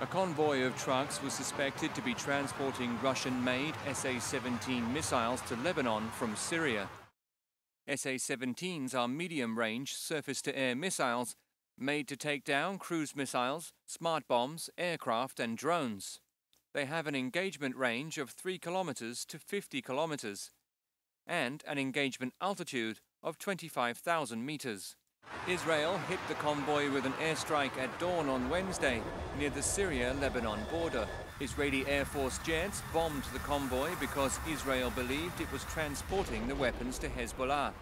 A convoy of trucks was suspected to be transporting Russian-made SA-17 missiles to Lebanon from Syria. SA-17s are medium-range surface-to-air missiles made to take down cruise missiles, smart bombs, aircraft and drones. They have an engagement range of 3 kilometers to 50 kilometers and an engagement altitude of 25,000 meters. Israel hit the convoy with an airstrike at dawn on Wednesday near the Syria-Lebanon border. Israeli Air Force jets bombed the convoy because Israel believed it was transporting the weapons to Hezbollah.